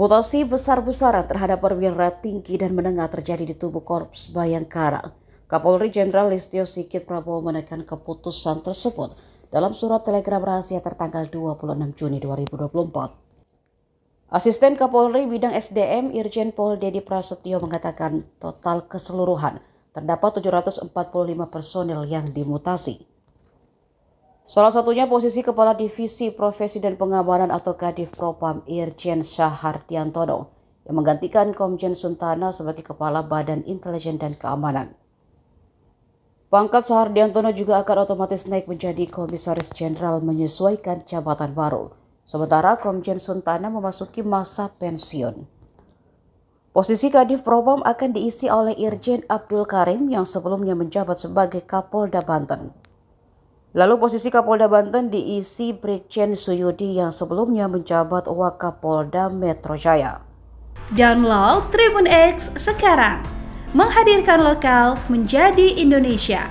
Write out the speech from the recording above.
Mutasi besar-besaran terhadap perwira tinggi dan menengah terjadi di tubuh Korps Bayangkara. Kapolri Jenderal Listio Sigit Prabowo menekan keputusan tersebut dalam surat telegram rahasia tertanggal 26 Juni 2024. Asisten Kapolri bidang SDM Irjen Pol Dedi Prasetyo mengatakan total keseluruhan terdapat 745 personil yang dimutasi. Salah satunya posisi Kepala Divisi Profesi dan Pengamanan atau Kadif Propam Irjen Syahardiantono yang menggantikan Komjen Suntana sebagai Kepala Badan Intelijen dan Keamanan. Pangkat Sahardiantono juga akan otomatis naik menjadi Komisaris Jenderal menyesuaikan jabatan baru. Sementara Komjen Suntana memasuki masa pensiun. Posisi Kadif Propam akan diisi oleh Irjen Abdul Karim yang sebelumnya menjabat sebagai Kapolda Banten. Lalu posisi Kapolda Banten diisi Brigjen Suyudi yang sebelumnya menjabat Wakapolda Metro Jaya. Download Tribun X sekarang, menghadirkan lokal menjadi Indonesia.